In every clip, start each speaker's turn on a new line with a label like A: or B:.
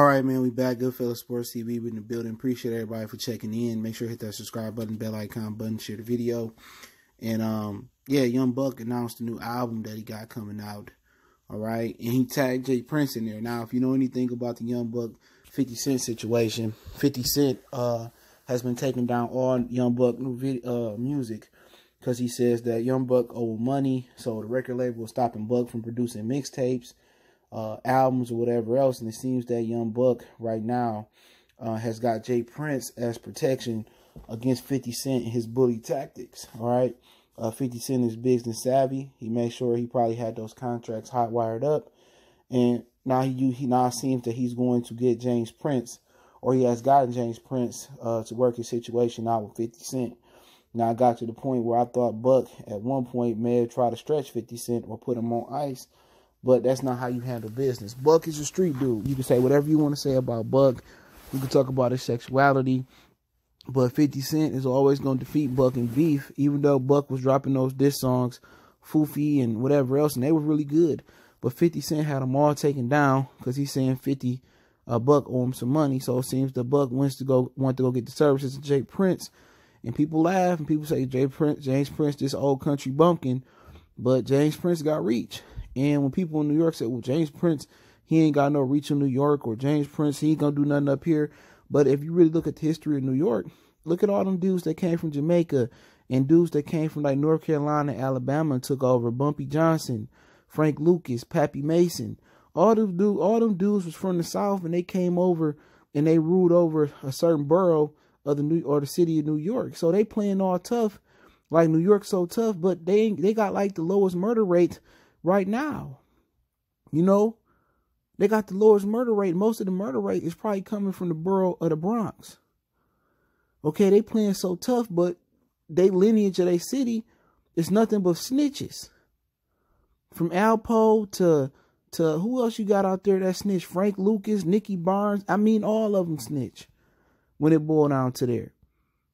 A: right, man, we back. Goodfellas Sports TV in the building. Appreciate everybody for checking in. Make sure to hit that subscribe button, bell icon button, share the video. And um, yeah, Young Buck announced a new album that he got coming out. All right, and he tagged J. Prince in there. Now, if you know anything about the Young Buck 50 Cent situation, 50 Cent uh has been taking down all Young Buck new video, uh, music because he says that Young Buck owed money, so the record label was stopping Buck from producing mixtapes uh, albums or whatever else. And it seems that Young Buck right now uh, has got J. Prince as protection against 50 Cent and his bully tactics. All right. Uh, 50 Cent is business savvy. He made sure he probably had those contracts hot wired up. And now he, he now seems that he's going to get James Prince, or he has gotten James Prince uh, to work his situation out with 50 Cent. Now I got to the point where I thought Buck at one point may have tried to stretch 50 Cent or put him on ice but that's not how you handle business. Buck is a street dude. You can say whatever you want to say about Buck. You can talk about his sexuality. But 50 Cent is always going to defeat Buck and beef, even though Buck was dropping those diss songs, Foofy and whatever else, and they were really good. But 50 Cent had them all taken down because he's saying 50 uh, Buck owe him some money. So it seems the Buck wants to go want to go get the services of J. Prince. And people laugh and people say J. Prince, James Prince, this old country bumpkin. But James Prince got reach. And when people in New York said, well, James Prince, he ain't got no reach in New York, or James Prince, he ain't gonna do nothing up here. But if you really look at the history of New York, look at all them dudes that came from Jamaica and dudes that came from like North Carolina, Alabama, and took over. Bumpy Johnson, Frank Lucas, Pappy Mason. All them dude, all them dudes was from the South, and they came over and they ruled over a certain borough of the New or the city of New York. So they playing all tough, like New York so tough, but they they got like the lowest murder rate right now. You know, they got the lowest murder rate. Most of the murder rate is probably coming from the borough of the Bronx. Okay, they playing so tough, but they lineage of their city is nothing but snitches. From Alpo to to who else you got out there that snitch? Frank Lucas, Nicky Barnes. I mean, all of them snitch when it boiled down to there.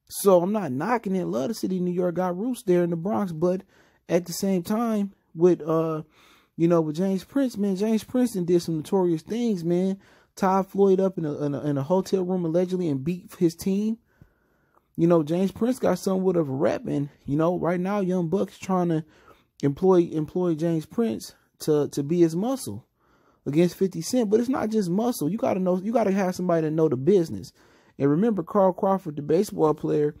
A: So I'm not knocking it. Love the city New York got roots there in the Bronx, but at the same time, with uh, you know, with James Prince, man. James Princeton did some notorious things, man. Todd Floyd up in a, in a, in a hotel room allegedly and beat his team. You know, James Prince got somewhat of a rep, and you know, right now, Young Buck's trying to employ employ James Prince to to be his muscle against 50 Cent. But it's not just muscle. You gotta know you gotta have somebody to know the business. And remember Carl Crawford, the baseball player,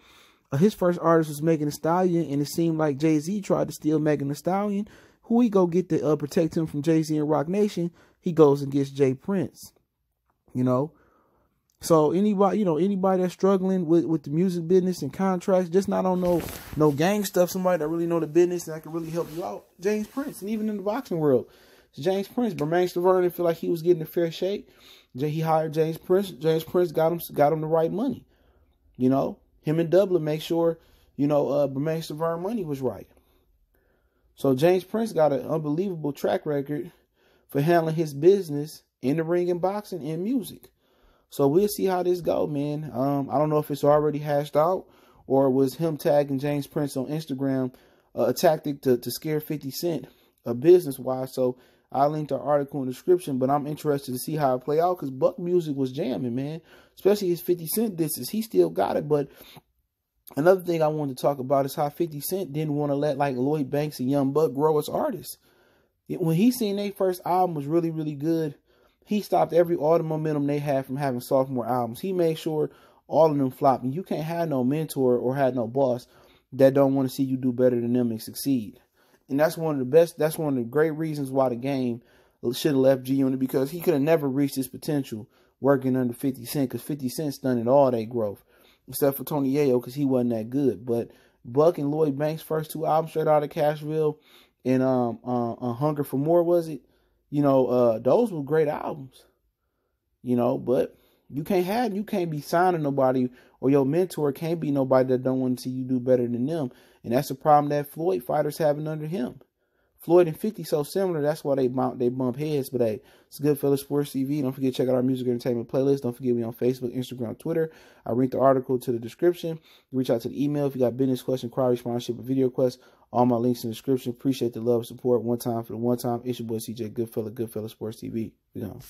A: uh, his first artist was Megan Thee Stallion, and it seemed like Jay Z tried to steal Megan Thee Stallion. Who he go get to uh, protect him from Jay Z and Roc Nation? He goes and gets J. Prince. You know, so anybody, you know, anybody that's struggling with, with the music business and contracts, just not on no no gang stuff, somebody that really know the business and that can really help you out, James Prince. And even in the boxing world, James Prince. Bermane Stiverne feel like he was getting a fair shake. He hired James Prince. James Prince got him got him the right money. You know, him and Dublin make sure, you know, uh, Bermane Stiverne money was right. So James Prince got an unbelievable track record for handling his business in the ring and boxing and music. So we'll see how this go, man. Um, I don't know if it's already hashed out or was him tagging James Prince on Instagram uh, a tactic to, to scare 50 Cent uh, business wise. So I linked link the article in the description, but I'm interested to see how it play out because Buck Music was jamming, man. Especially his 50 Cent disses. He still got it, but another thing I wanted to talk about is how 50 Cent didn't want to let like Lloyd Banks and Young Buck grow as artists. When he seen their first album was really, really good, he stopped every all the momentum they had from having sophomore albums. He made sure all of them flopped. And you can't have no mentor or have no boss that don't want to see you do better than them and succeed. And that's one of the best, that's one of the great reasons why the game should have left G Unit because he could have never reached his potential working under 50 Cent because 50 Cent stunted all that growth, except for Tony Yayo because he wasn't that good. But Buck and Lloyd Banks' first two albums straight out of Cashville and um uh, uh, Hunger for More was it? You know, uh those were great albums. You know, but you can't have you can't be signing nobody or your mentor can't be nobody that don't want to see you do better than them. And that's the problem that Floyd fighters having under him. Floyd and 50 so similar, that's why they bump, they bump heads. But hey, it's Goodfellas Sports TV. Don't forget to check out our music entertainment playlist. Don't forget me on Facebook, Instagram, Twitter. I link the article to the description. Reach out to the email if you got business question, query, sponsorship, or video requests. All my links in the description. Appreciate the love, support. One time for the one time. It's your boy CJ Goodfella, Goodfellas Sports TV. We gone.